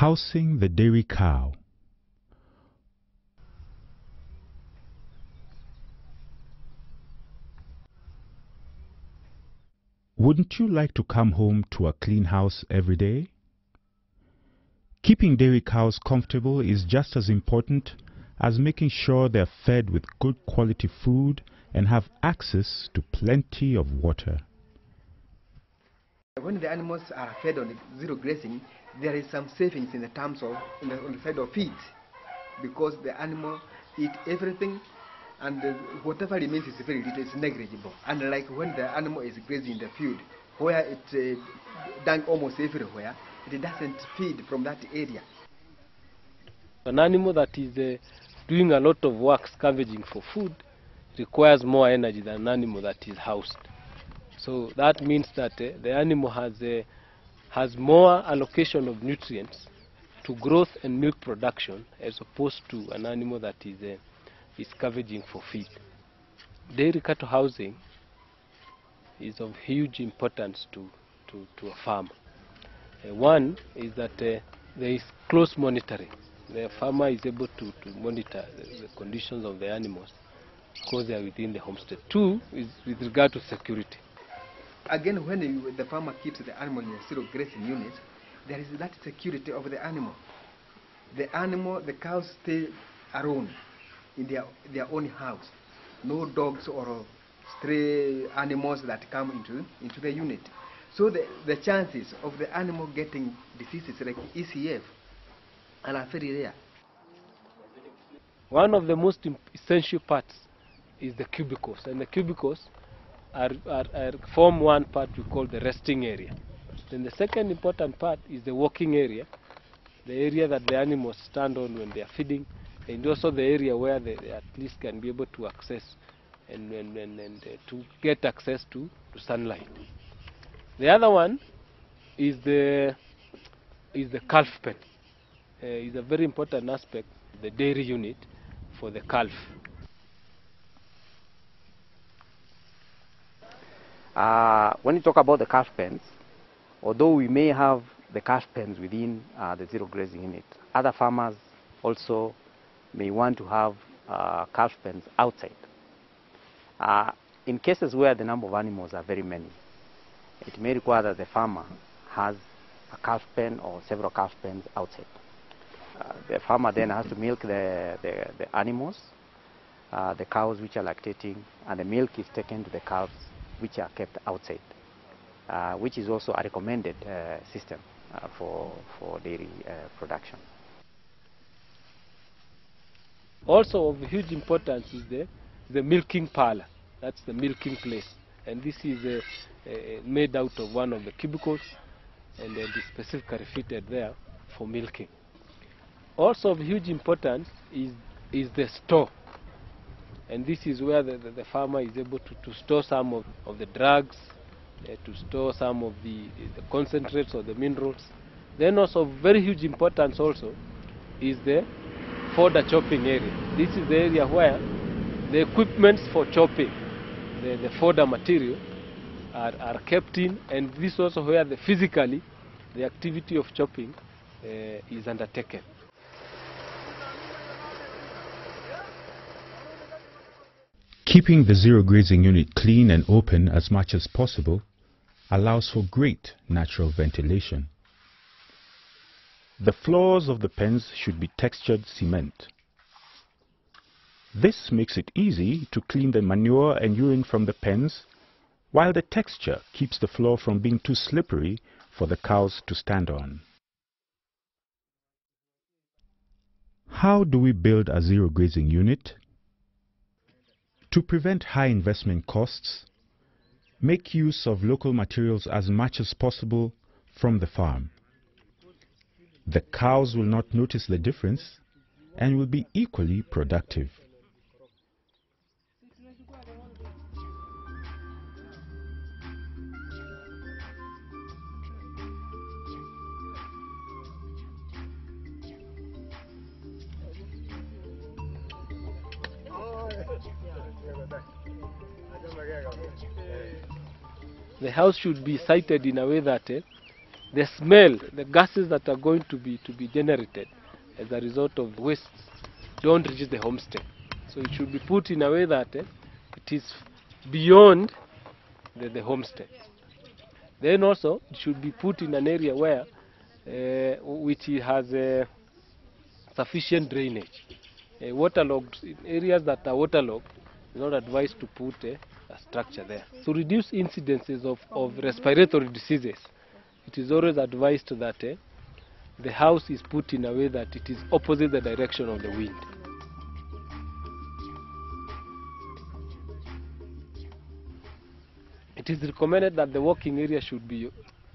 Housing the dairy cow. Wouldn't you like to come home to a clean house every day? Keeping dairy cows comfortable is just as important as making sure they're fed with good quality food and have access to plenty of water. When the animals are fed on zero grazing, there is some savings in the terms of the, on the side of feed, because the animal eat everything, and uh, whatever remains is very little, it's negligible. Unlike when the animal is grazing in the field, where it uh, dung almost everywhere, it doesn't feed from that area. An animal that is uh, doing a lot of work scavenging for food requires more energy than an animal that is housed. So that means that uh, the animal has, uh, has more allocation of nutrients to growth and milk production as opposed to an animal that is, uh, is scavenging for feed. Dairy cattle housing is of huge importance to, to, to a farmer. Uh, one is that uh, there is close monitoring. The farmer is able to, to monitor the, the conditions of the animals because they are within the homestead. Two is with regard to security. Again, when you, the farmer keeps the animal in a zero grazing unit, there is that security of the animal. The animal, the cows stay alone in their, their own house. No dogs or stray animals that come into, into the unit. So the, the chances of the animal getting diseases like ECF are very rare. One of the most essential parts is the cubicles, and the cubicles are, are, are form one part we call the resting area. Then the second important part is the walking area, the area that the animals stand on when they are feeding, and also the area where they, they at least can be able to access and, and, and, and uh, to get access to, to sunlight. The other one is the is the calf pen. Uh, is a very important aspect, the dairy unit for the calf. Uh, when you talk about the calf pens, although we may have the calf pens within uh, the zero grazing unit, other farmers also may want to have uh, calf pens outside. Uh, in cases where the number of animals are very many, it may require that the farmer has a calf pen or several calf pens outside. Uh, the farmer then has to milk the, the, the animals, uh, the cows which are lactating, and the milk is taken to the calves which are kept outside, uh, which is also a recommended uh, system uh, for, for dairy uh, production. Also of huge importance is the, the milking parlor. That's the milking place. And this is uh, made out of one of the cubicles and uh, is specifically fitted there for milking. Also of huge importance is, is the store. And this is where the, the, the farmer is able to, to store some of, of the drugs, uh, to store some of the, the concentrates or the minerals. Then also very huge importance also is the fodder chopping area. This is the area where the equipments for chopping, the, the fodder material, are, are kept in, and this is also where the physically the activity of chopping uh, is undertaken. Keeping the zero grazing unit clean and open as much as possible allows for great natural ventilation. The floors of the pens should be textured cement. This makes it easy to clean the manure and urine from the pens, while the texture keeps the floor from being too slippery for the cows to stand on. How do we build a zero grazing unit? To prevent high investment costs, make use of local materials as much as possible from the farm. The cows will not notice the difference and will be equally productive. The house should be sited in a way that uh, the smell, the gases that are going to be to be generated as a result of the wastes don't reach the homestead. So it should be put in a way that eh, it is beyond the, the homestead. Then also it should be put in an area where uh, which has uh, sufficient drainage. Uh, waterlogged areas that are waterlogged, it's not advised to put structure there. To reduce incidences of, of respiratory diseases, it is always advised that uh, the house is put in a way that it is opposite the direction of the wind. It is recommended that the walking area should be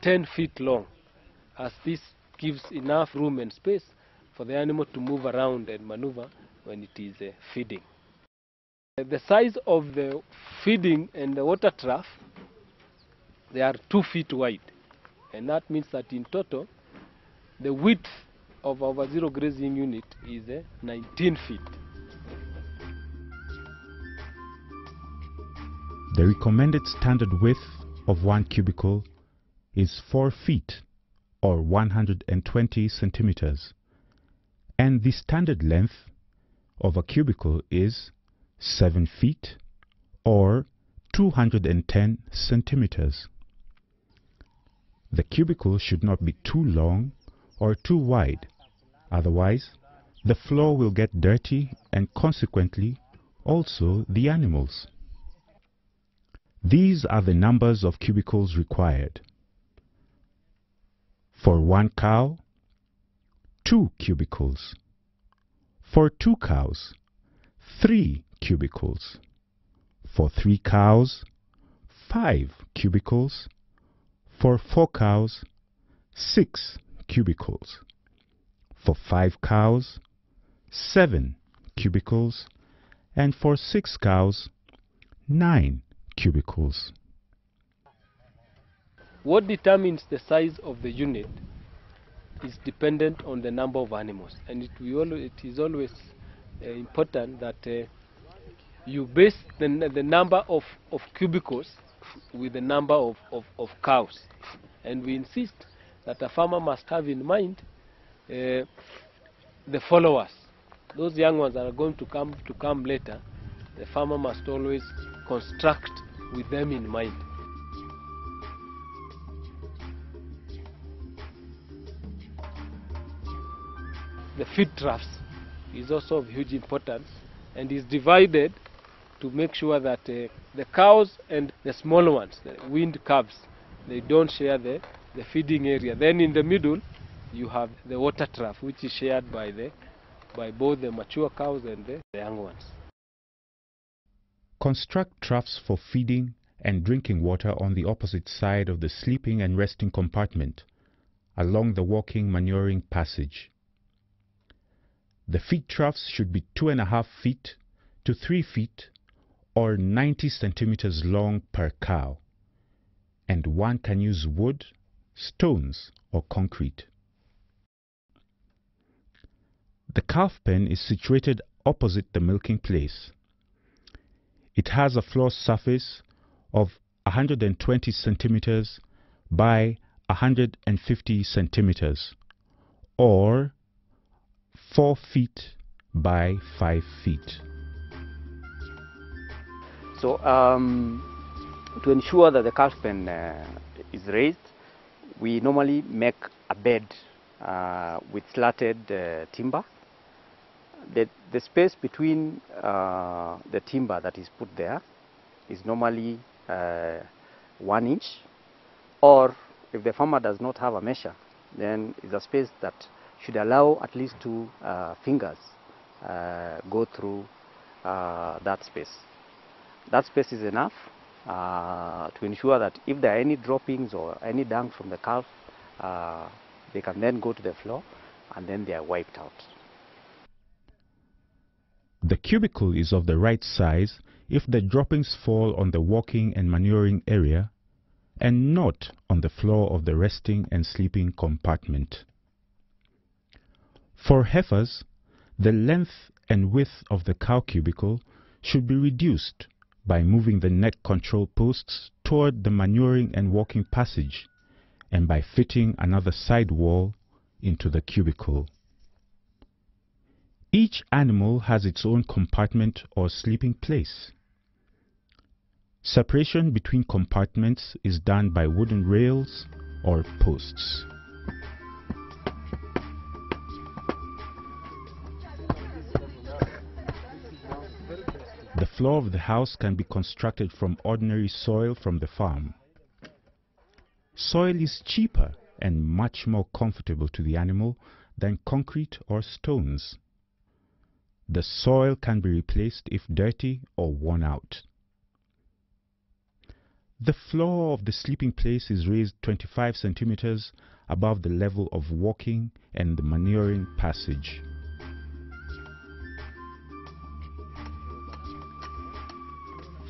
10 feet long, as this gives enough room and space for the animal to move around and maneuver when it is uh, feeding. The size of the feeding and the water trough, they are 2 feet wide, and that means that in total, the width of our zero grazing unit is uh, 19 feet. The recommended standard width of one cubicle is 4 feet or 120 centimeters, and the standard length of a cubicle is 7 feet or 210 centimeters. The cubicle should not be too long or too wide, otherwise the floor will get dirty and consequently also the animals. These are the numbers of cubicles required. For one cow, two cubicles. For two cows, three cubicles. For three cows, five cubicles. For four cows, six cubicles. For five cows, seven cubicles. And for six cows, nine cubicles. What determines the size of the unit is dependent on the number of animals, and it, it is always important that uh, you base the, the number of, of cubicles with the number of, of, of cows. And we insist that a farmer must have in mind uh, the followers. Those young ones that are going to come to come later, the farmer must always construct with them in mind. The feed troughs is also of huge importance and is divided to make sure that uh, the cows and the small ones, the weaned calves, they don't share the, the feeding area. Then in the middle, you have the water trough, which is shared by the by both the mature cows and the, the young ones. Construct troughs for feeding and drinking water on the opposite side of the sleeping and resting compartment, along the walking manuring passage. The feed troughs should be two and a half feet to three feet or 90 centimeters long per cow, and one can use wood, stones, or concrete. The calf pen is situated opposite the milking place. It has a floor surface of 120 centimeters by 150 centimeters, or 4 feet by 5 feet. So um, to ensure that the calf pen uh, is raised, we normally make a bed uh, with slatted uh, timber. The, the space between uh, the timber that is put there is normally uh, one inch, or if the farmer does not have a measure, then it's a space that should allow at least two uh, fingers uh, go through uh, that space that space is enough to ensure that if there are any droppings or any dung from the calf, they can then go to the floor and then they are wiped out. The cubicle is of the right size if the droppings fall on the walking and manuring area and not on the floor of the resting and sleeping compartment. For heifers, the length and width of the cow cubicle should be reduced by moving the neck control posts toward the manuring and walking passage and by fitting another side wall into the cubicle. Each animal has its own compartment or sleeping place. Separation between compartments is done by wooden rails or posts. Floor of the house can be constructed from ordinary soil from the farm. Soil is cheaper and much more comfortable to the animal than concrete or stones. The soil can be replaced if dirty or worn out. The floor of the sleeping place is raised 25 centimeters above the level of walking and the manuring passage.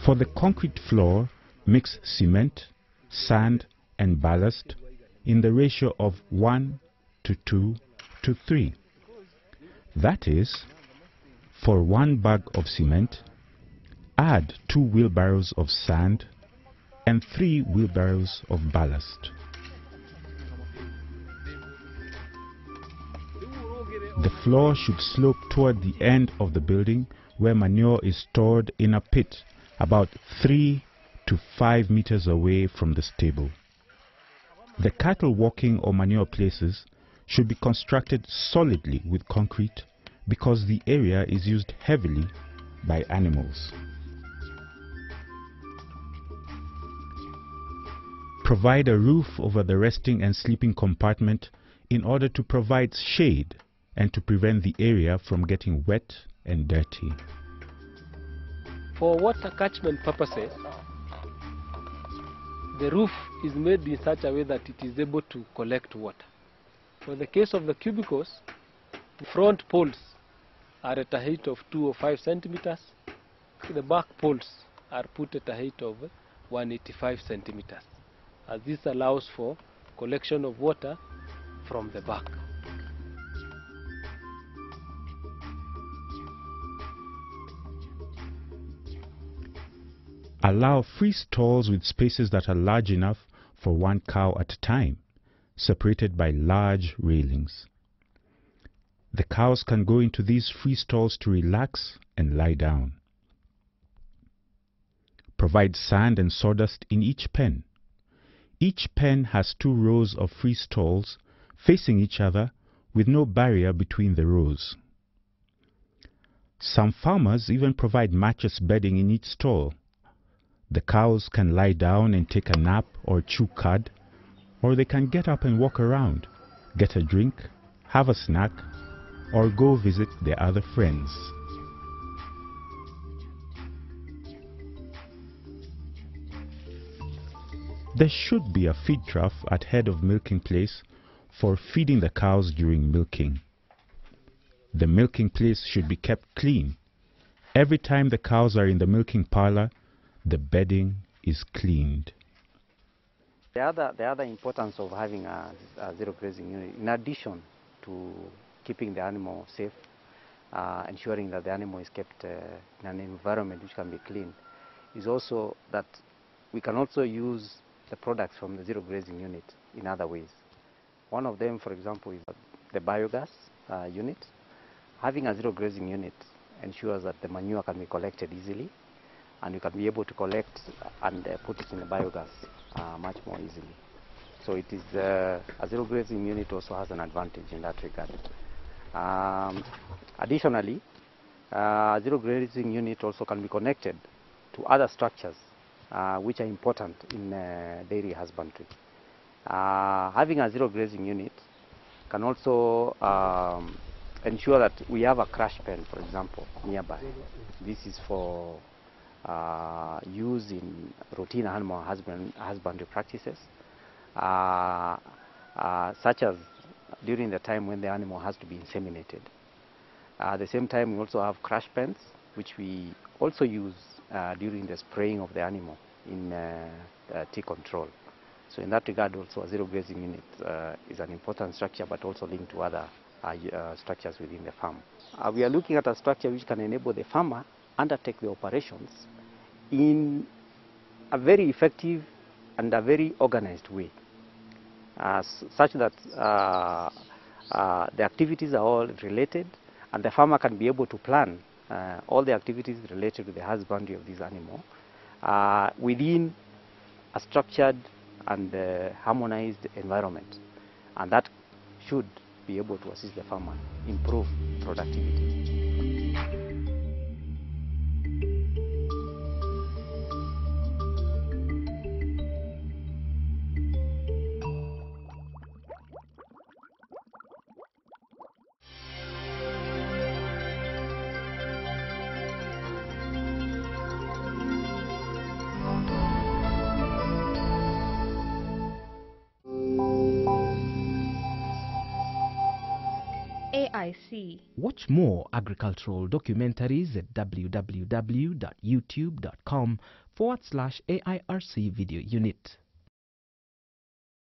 For the concrete floor, mix cement, sand and ballast in the ratio of 1 to 2 to 3. That is, for one bag of cement, add two wheelbarrows of sand and three wheelbarrows of ballast. The floor should slope toward the end of the building where manure is stored in a pit about 3 to 5 meters away from the stable. The cattle walking or manure places should be constructed solidly with concrete because the area is used heavily by animals. Provide a roof over the resting and sleeping compartment in order to provide shade and to prevent the area from getting wet and dirty. For water catchment purposes, the roof is made in such a way that it is able to collect water. For the case of the cubicles, the front poles are at a height of 2 or 5 centimeters. The back poles are put at a height of 185 centimeters, as this allows for collection of water from the back. Allow free stalls with spaces that are large enough for one cow at a time, separated by large railings. The cows can go into these free stalls to relax and lie down. Provide sand and sawdust in each pen. Each pen has two rows of free stalls facing each other with no barrier between the rows. Some farmers even provide mattress bedding in each stall. The cows can lie down and take a nap or chew cud, or they can get up and walk around, get a drink, have a snack, or go visit their other friends. There should be a feed trough at head of milking place for feeding the cows during milking. The milking place should be kept clean. Every time the cows are in the milking parlor, the bedding is cleaned. The other, the other importance of having a, a zero grazing unit, in addition to keeping the animal safe, uh, ensuring that the animal is kept uh, in an environment which can be clean, is also that we can also use the products from the zero grazing unit in other ways. One of them, for example, is the biogas uh, unit. Having a zero grazing unit ensures that the manure can be collected easily and you can be able to collect and uh, put it in the biogas uh, much more easily. So it is uh, a zero grazing unit also has an advantage in that regard. Um, additionally, uh, zero grazing unit also can be connected to other structures uh, which are important in uh, dairy husbandry. Uh, having a zero grazing unit can also um, ensure that we have a crush pen, for example, nearby. This is for uh, use in routine animal husband, husbandry practices, uh, uh, such as during the time when the animal has to be inseminated. at the same time, we also have crush pens, which we also use uh, during the spraying of the animal in uh, uh, tick control. So in that regard, also a zero grazing unit uh, is an important structure, but also linked to other uh, uh, structures within the farm. Uh, we are looking at a structure which can enable the farmer undertake the operations in a very effective and a very organized way. uh, such that uh, uh, the activities are all related and the farmer can be able to plan uh, all the activities related to the husbandry of this animal uh, within a structured and uh, harmonized environment. And that should be able to assist the farmer improve productivity. Watch more agricultural documentaries at www.youtube.com forward slash AIRC video unit.